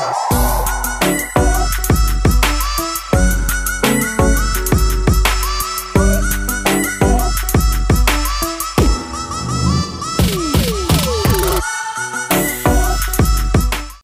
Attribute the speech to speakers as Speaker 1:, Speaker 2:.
Speaker 1: podcast.